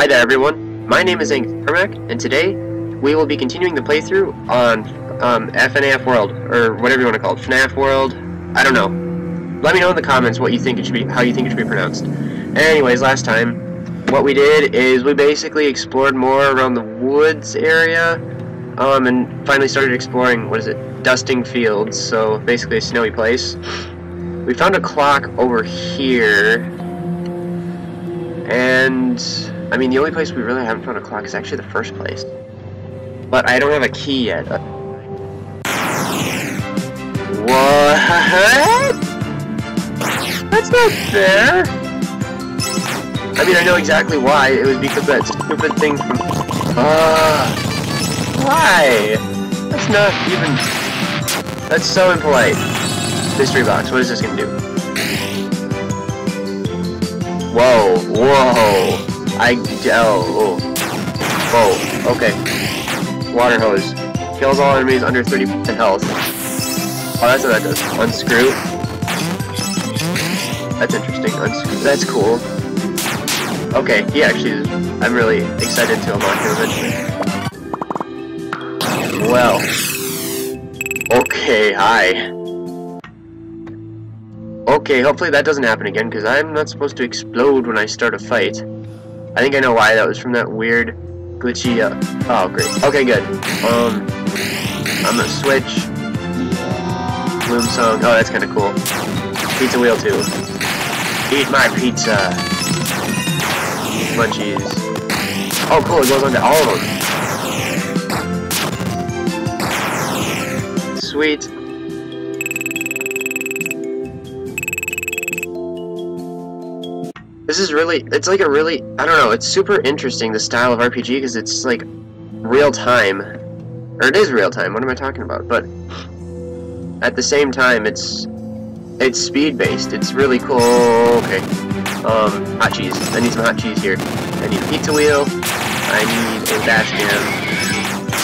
Hi there everyone, my name is Angus Cormac, and today we will be continuing the playthrough on um, FNAF World, or whatever you want to call it, FNAF World, I don't know. Let me know in the comments what you think it should be, how you think it should be pronounced. Anyways, last time, what we did is we basically explored more around the woods area, um, and finally started exploring, what is it, Dusting Fields, so basically a snowy place. We found a clock over here, and I mean, the only place we really haven't found a clock is actually the first place. But I don't have a key yet. What? That's not fair. I mean, I know exactly why. It was because that stupid thing from... Uh, why? That's not even... That's so impolite. Mystery box, what is this gonna do? Whoa, whoa. I oh, oh, whoa, okay. Water hose kills all enemies under 30% health. Oh, that's what that does. Unscrew. That's interesting. Unscrew. That's cool. Okay, he actually. I'm really excited to unlock him eventually. Well. Okay, hi. Okay, hopefully that doesn't happen again, because I'm not supposed to explode when I start a fight. I think I know why that was from that weird glitchy, uh, oh great. Okay, good. Um, I'm gonna switch. Bloom song, oh that's kinda cool. Pizza wheel too. Eat my pizza. Munchies. Oh cool, it goes on to all of them. Sweet. This is really, it's like a really, I don't know, it's super interesting, the style of RPG, because it's like real time. Or it is real time, what am I talking about? But at the same time, it's it's speed based. It's really cool. Okay. Um, hot cheese. I need some hot cheese here. I need a pizza wheel. I need a bash cam.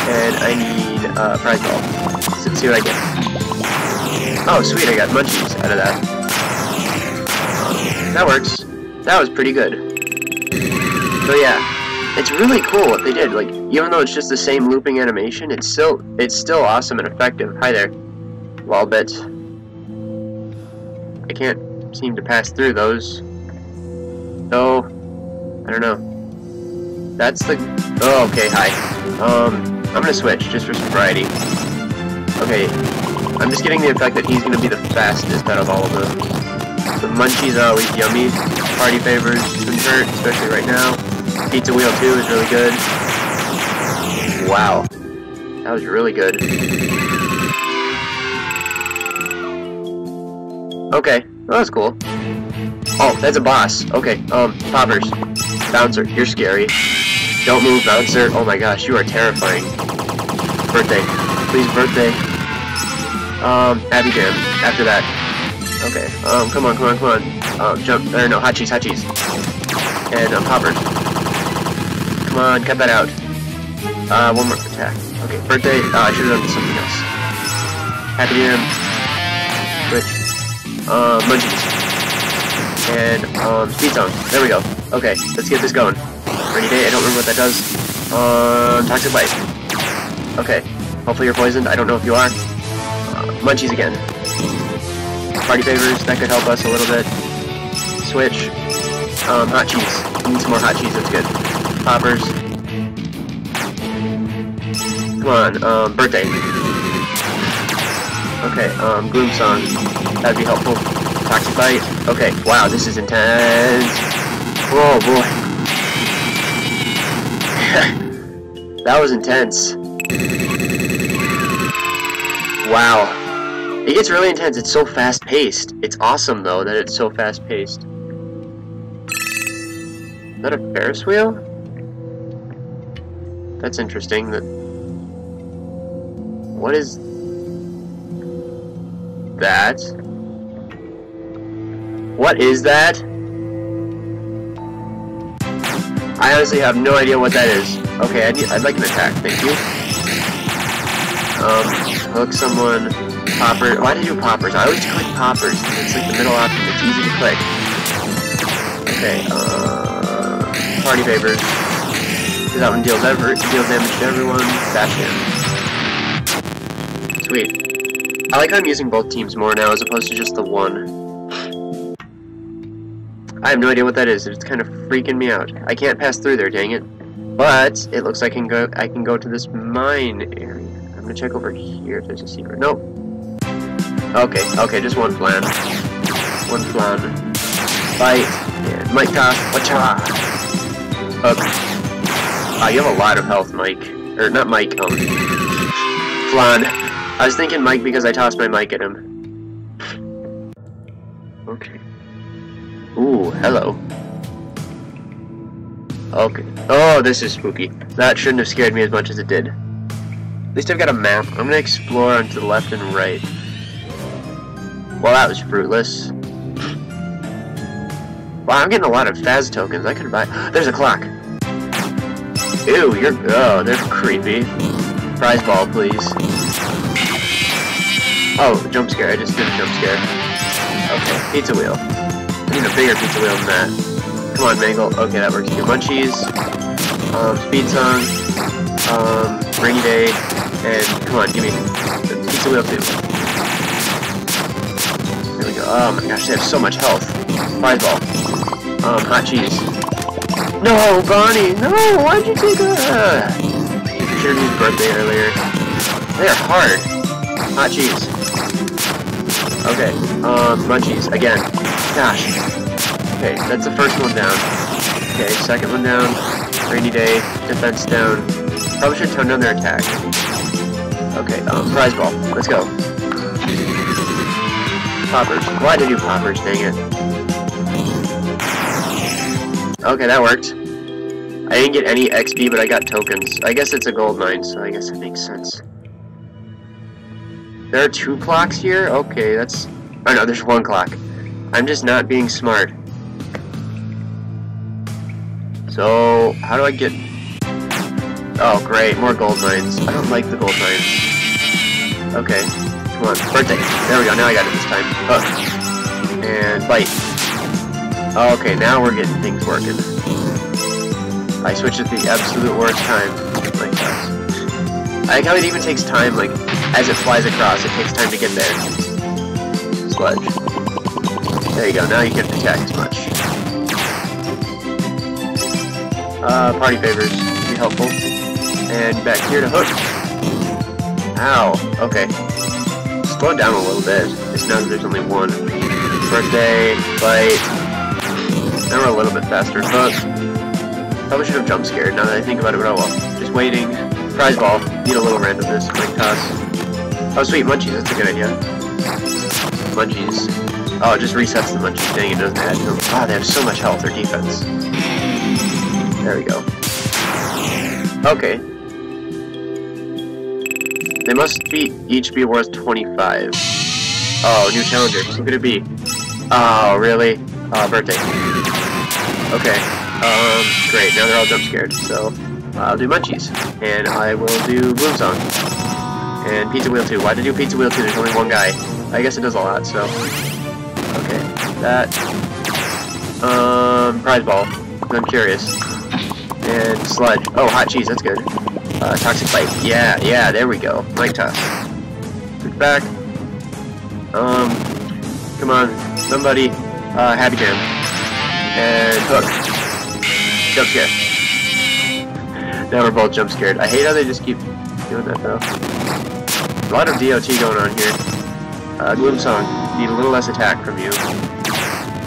And I need a uh, prize ball. Let's see what I get. Oh, sweet, I got munchies out of that. Um, that works. That was pretty good. So yeah, it's really cool what they did. Like, even though it's just the same looping animation, it's still it's still awesome and effective. Hi there, Wallbit. I can't seem to pass through those. So, I don't know. That's the. Oh, okay. Hi. Um, I'm gonna switch just for some variety. Okay, I'm just getting the effect that he's gonna be the fastest out of all of them. The munchies are always yummy. Party favors shouldn't especially right now. Pizza Wheel 2 is really good. Wow. That was really good. Okay, that was cool. Oh, that's a boss. Okay, um, poppers. Bouncer, you're scary. Don't move, Bouncer. Oh my gosh, you are terrifying. Birthday. Please, birthday. Um, Happy Jam. After that. Okay, um, come on, come on, come on. Um, jump, or no, hot cheese, hot cheese. And, um, hopper. Come on, cut that out. Uh, one more attack. Okay, birthday, uh, I should've done something else. Happy Jam. Switch. Um, munchies. And, um, speed song. There we go. Okay, let's get this going. Rainy day, I don't remember what that does. Um, toxic bite. Okay, hopefully you're poisoned, I don't know if you are. Uh, munchies again party favors, that could help us a little bit. Switch. Um, hot cheese. We need some more hot cheese, that's good. Poppers. Come on, um, birthday. Okay, um, Gloom Song. That'd be helpful. Toxic Bite. Okay, wow, this is intense. Oh boy. that was intense. Wow. It gets really intense. It's so fast-paced. It's awesome, though, that it's so fast-paced. Is that a Ferris wheel? That's interesting. That. What is that? What is that? I honestly have no idea what that is. Okay, I'd, I'd like an attack, thank you. Um, hook someone. Popper. Why do you do poppers? I always click poppers. It's like the middle option. It's easy to click. Okay, uh... Party favors. that one deals ever deals damage to everyone. Bash him. Sweet. I like how I'm using both teams more now as opposed to just the one. I have no idea what that is. It's kind of freaking me out. I can't pass through there, dang it. But it looks like I can go I can go to this mine area. I'm gonna check over here if there's a secret. Nope. Okay, okay, just one plan. One plan. Fight. And Mic toss. Wacha! Ah, you have a lot of health, Mike. Or not Mike, um Flan. I was thinking Mike because I tossed my mic at him. Okay. Ooh, hello. Okay. Oh, this is spooky. That shouldn't have scared me as much as it did. At least I've got a map. I'm gonna explore onto the left and right. Well, that was fruitless. Wow, I'm getting a lot of Faz tokens. I could buy. There's a clock. Ew, you're. Oh, they're creepy. Prize ball, please. Oh, jump scare. I just did a jump scare. Okay, pizza wheel. I need a bigger pizza wheel than that. Come on, Mangle. Okay, that works too. Munchies. Um, speed song. Um, rainy day. And come on, give me the pizza wheel too. Oh my gosh, they have so much health. Prize ball. Um, hot cheese. No, Bonnie! No! Why'd you take a... You should have used birthday earlier. They are hard. Hot cheese. Okay, um, munchies, again. Gosh. Okay, that's the first one down. Okay, second one down. Rainy day, defense down. Probably should tone down their attack. Okay, um, prize ball. Let's go. Poppers. Why did you poppers, dang it? Okay, that worked. I didn't get any XP, but I got tokens. I guess it's a gold mine, so I guess it makes sense. There are two clocks here? Okay, that's... Oh no, there's one clock. I'm just not being smart. So, how do I get... Oh, great, more gold mines. I don't like the gold mines. Okay, come on, birthday. There we go, now I got it this time. Hook. And bite. Okay, now we're getting things working. I switched at the absolute worst time. Like that. I like how it even takes time, like, as it flies across, it takes time to get there. Sludge. There you go, now you can attack as much. Uh, party favors be helpful. And back here to hook. Ow, okay. Slow down a little bit, now that there's only one. Birthday, bite. Now we're a little bit faster, but probably should have jump scared now that I think about it, but oh well. Just waiting. Prize ball. Need a little randomness. Quick toss. Oh sweet, munchies, that's a good idea. Munchies. Oh, it just resets the munchies. Dang, it doesn't add to them. Ah, they have so much health or defense. There we go. Okay. They must be each be worth 25. Oh, new challenger. Who could it be? Oh, really? Oh, birthday. Okay. Um, great. Now they're all jump scared. So, I'll do munchies. And I will do bloom song. And pizza wheel 2. Why did I do pizza wheel 2? There's only one guy. I guess it does a lot, so. Okay. That. Um, prize ball. I'm curious. And sludge. Oh, hot cheese. That's good. Uh, toxic bite. Yeah, yeah, there we go. Mic toss. Switch back. Um, come on. Somebody. Uh, happy jam. And hook. Jump scare. now we're both jump scared. I hate how they just keep doing that though. A lot of DOT going on here. Uh, Gloom Song. Need a little less attack from you.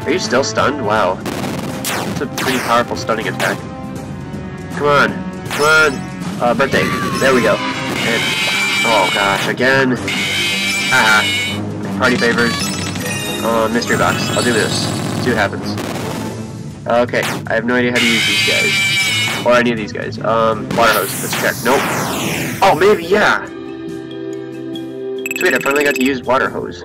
Are you still stunned? Wow. That's a pretty powerful stunning attack. Come on. Come on. Uh, birthday. There we go. And, oh gosh, again. Haha. Party favors. Uh, mystery box. I'll do this. See what happens. Okay, I have no idea how to use these guys. Or any of these guys. Um, water hose. Let's check. Nope. Oh, maybe, yeah. Sweet, I finally got to use water hose.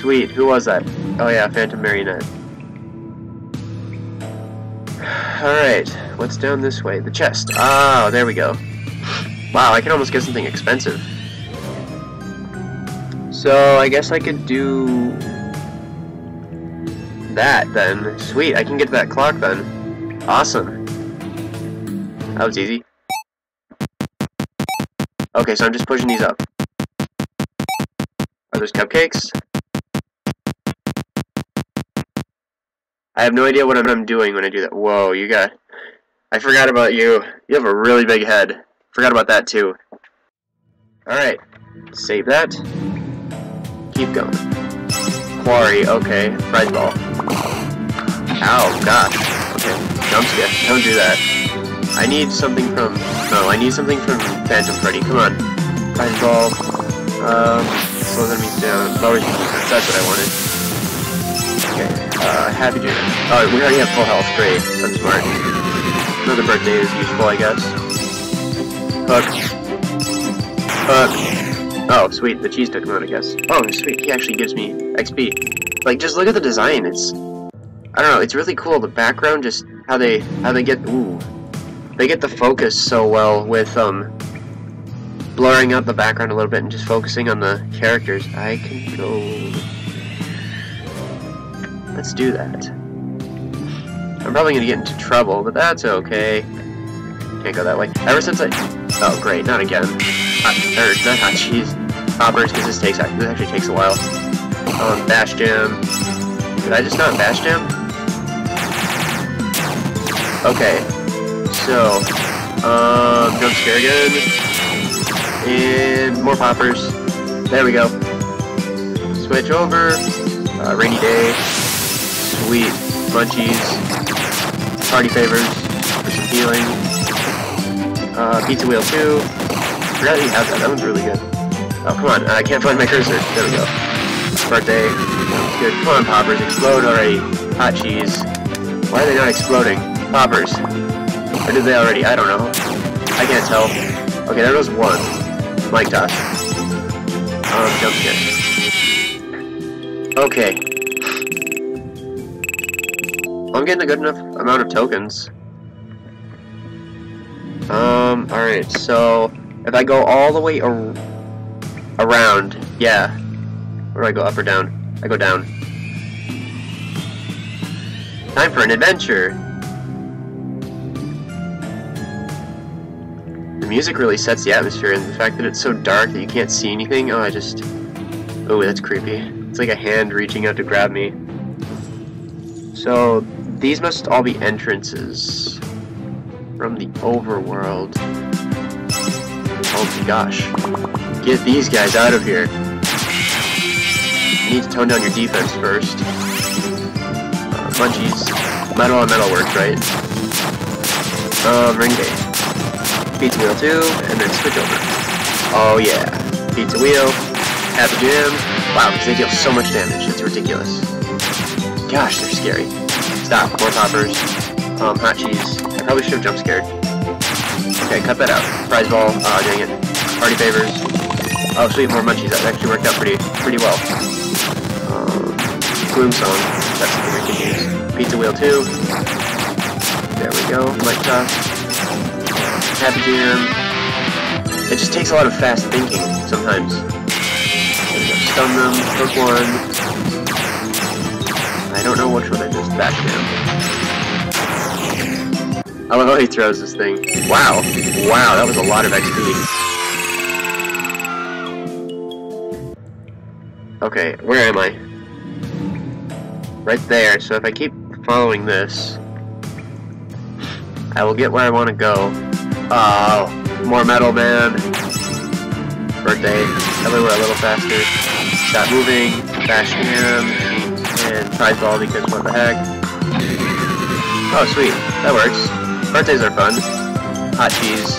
Sweet, who was that? Oh yeah, Phantom Marionette. Alright, what's down this way? The chest. Oh, there we go. Wow, I can almost get something expensive. So, I guess I could do... that, then. Sweet, I can get that clock, then. Awesome. That was easy. Okay, so I'm just pushing these up. Are those cupcakes? I have no idea what I'm doing when I do that. Whoa, you got... I forgot about you. You have a really big head. Forgot about that, too. Alright. Save that. Keep going. Quarry, okay. Prize ball. Ow, gosh. Okay, jump scare. Don't do that. I need something from... No, I need something from Phantom Freddy. Come on. Prize ball. Um, slows enemies down. Lowers defense. That's what I wanted. Uh, happy Jam. Oh, we already have full health. Great. I'm smart. Another birthday is useful, I guess. Hook. Hook. Oh, sweet. The cheese took him out, I guess. Oh, sweet. He actually gives me XP. Like, just look at the design. It's... I don't know. It's really cool. The background, just how they... How they get... Ooh. They get the focus so well with, um... Blurring out the background a little bit and just focusing on the characters. I can go... Let's do that. I'm probably gonna get into trouble, but that's okay. Can't go that way. Ever since I... Oh, great. Not again. Hot, or, not hot cheese poppers because this takes this actually takes a while. Um, bash jam. Did I just not bash jam? Okay, so um, jump scare again, and more poppers. There we go. Switch over. Uh, rainy day. Sweet munchies. Party favors for some healing. Uh, pizza wheel 2. Forgot have that. That one's really good. Oh, come on. I can't find my cursor. There we go. Birthday. Good. Come on, poppers. Explode already. Hot cheese. Why are they not exploding? Poppers. Or did they already? I don't know. I can't tell. Okay, there goes one. Mic toss. Um, jump scare. Okay. I'm getting a good enough amount of tokens. Um, alright, so if I go all the way ar around, yeah. Where do I go, up or down? I go down. Time for an adventure! The music really sets the atmosphere, and the fact that it's so dark that you can't see anything, oh, I just... Oh, that's creepy. It's like a hand reaching out to grab me. So, these must all be entrances from the overworld. Oh my gosh. Get these guys out of here. You need to tone down your defense first. Uh, munchies. Metal on metal works, right? Um, ring day. Pizza wheel 2, and then switch over. Oh yeah. Pizza wheel. Happy gym. Wow, because they deal so much damage. It's ridiculous. Gosh, they're scary. Stop. More poppers. Um, hot cheese. I probably should have jump scared. Okay, cut that out. Prize ball. Ah, oh, dang it. Party favors. Oh, sweet, more munchies. That actually worked out pretty pretty well. Um, Gloom Song. That's something we can use. Pizza Wheel 2. There we go. Light Toss. Happy Jam. It just takes a lot of fast thinking sometimes. Stun them. Hook one. I don't know which one I just back down. I love how he throws this thing. Wow. Wow, that was a lot of XP. Okay, where am I? Right there, so if I keep following this, I will get where I want to go. Oh, more metal, man. Birthday. Everywhere a little faster. Stop moving. Bash him. Prize ball because what the heck. Oh, sweet. That works. Birthdays are fun. Hot cheese.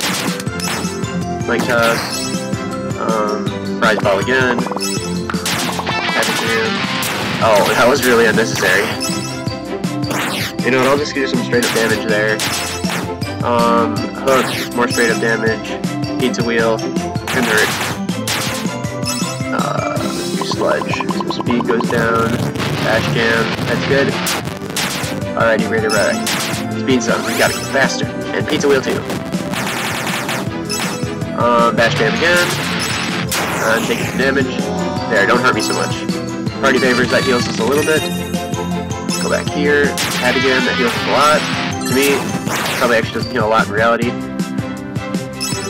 Mic toss. Um, prize ball again. Oh, that was really unnecessary. You know what, I'll just do some straight up damage there. Um, hook, more straight up damage. Pizza wheel, can hurt. Uh, sludge. Some speed goes down. Bash jam, that's good. Alrighty, ready to ride. Speed zone, we gotta get faster. And pizza wheel too. Um, bash jam again. Uh, taking some damage. There, don't hurt me so much. Party favors, that heals us a little bit. Go back here. Add again, that heals us a lot. To me, probably actually doesn't heal a lot in reality.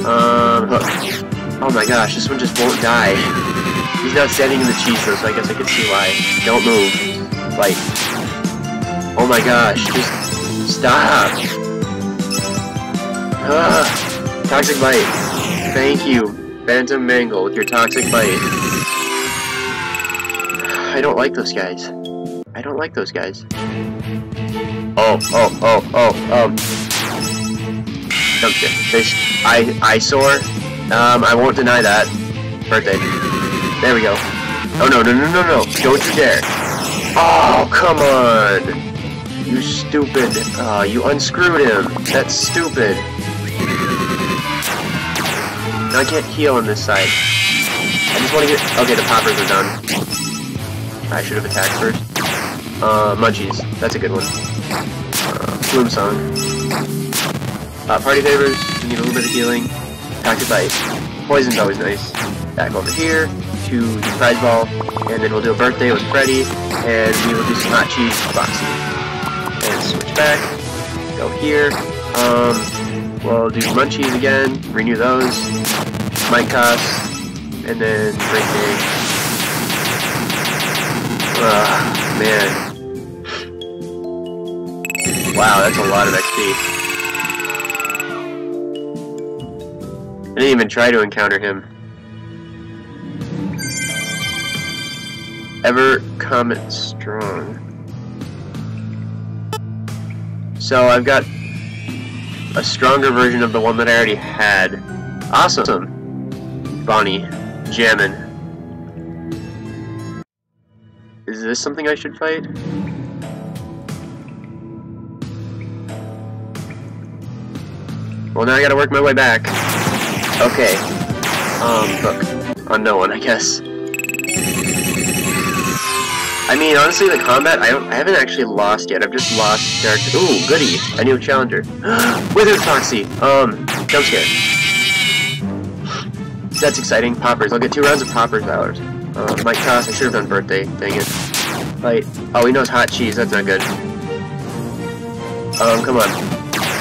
Um, hook. Oh my gosh, this one just won't die. He's not standing in the cheese though, so I guess I can see why. Don't move. Like, oh my gosh, just stop. Ah, toxic bite. Thank you, Phantom Mangle, with your toxic bite. I don't like those guys. I don't like those guys. Oh, oh, oh, oh, um. Okay, there's I eyesore. Um, I won't deny that. Birthday. There we go. Oh no, no, no, no, no! Don't you dare! Oh, come on! You stupid! Uh, you unscrewed him. That's stupid. I can't heal on this side. I just want to get. Okay, the poppers are done. I should have attacked first. Uh, munchies. That's a good one. Uh, Bloom Song. Uh, party favors. You need a little bit of healing. Toxic Bite. Poison's always nice. Back over here to the prize ball, and then we'll do a birthday with Freddy, and we will do some hot cheese boxing. And switch back. Go here. Um, we'll do munchies again. Renew those. Cost, and then birthday. Ugh, man. Wow, that's a lot of XP. I didn't even try to encounter him. Ever Comet Strong. So I've got a stronger version of the one that I already had. Awesome! Bonnie. Jammin'. Is this something I should fight? Well, now I gotta work my way back. Okay. Um. On no one, I guess. I mean, honestly, the combat, I, don't, I haven't actually lost yet. I've just lost character. Ooh, goody. A new challenger. Withered Foxy. Um, jump scare. That's exciting. Poppers. I'll get two rounds of Poppers Valors. Uh, Mic Toss. I should have done birthday. Dang it. Fight. Oh, he knows hot cheese. That's not good. Um, come on.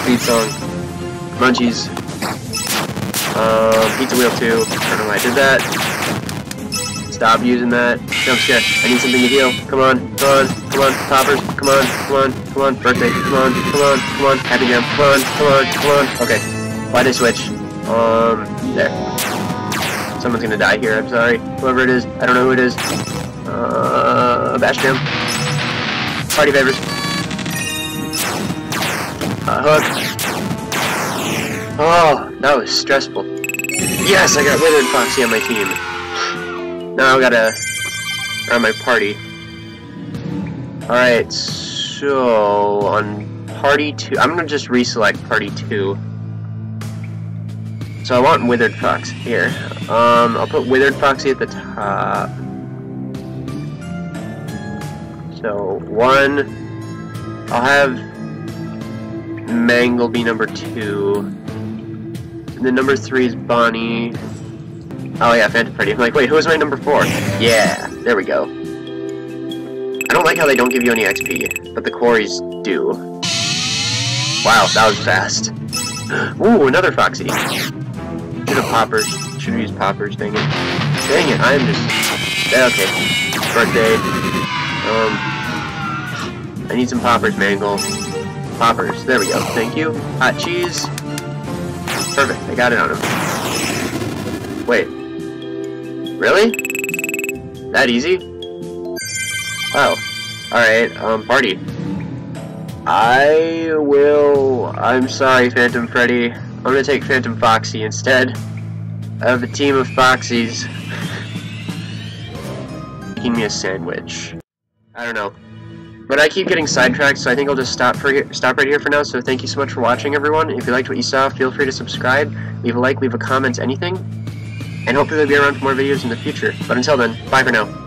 Speed song. Munchies. Um, Pizza Wheel 2. I don't know why I did that. Stop using that. Jump scare. I need something to heal. Come on, come on, come on. Poppers. Come on, come on, come on. Birthday. Come on, come on, come on. Happy Jam. Come on, come on, come on. Okay. Why'd I switch? Um, there. Someone's gonna die here. I'm sorry. Whoever it is. I don't know who it is. Uh, Bash Jam. Party favors. Uh, hook. Oh, that was stressful. Yes, I got Withered Foxy on my team. Now I gotta... on my party. Alright, so... on party 2... I'm gonna just reselect party 2. So I want Withered Fox here. Um, I'll put Withered Foxy at the top. So, one... I'll have... Mangle be number 2. Then number 3 is Bonnie. Oh yeah, Phantom Freddy. I'm like, wait, who is my number four? Yeah, there we go. I don't like how they don't give you any XP, but the quarries do. Wow, that was fast. Ooh, another Foxy. Should have poppers. Should have used poppers, dang it. Dang it, I'm just... Okay. Birthday. Um... I need some poppers, Mangle. Poppers. There we go. Thank you. Hot cheese. Perfect. I got it on him. Wait. Really? That easy? Oh. Alright, um, party. I will... I'm sorry, Phantom Freddy. I'm gonna take Phantom Foxy instead. I have a team of Foxies. Making me a sandwich. I don't know. But I keep getting sidetracked, so I think I'll just stop for here, stop right here for now. So thank you so much for watching, everyone. If you liked what you saw, feel free to subscribe, leave a like, leave a comment, anything and hopefully they'll be around for more videos in the future. But until then, bye for now.